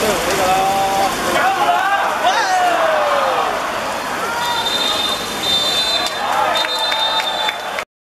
这个可以啦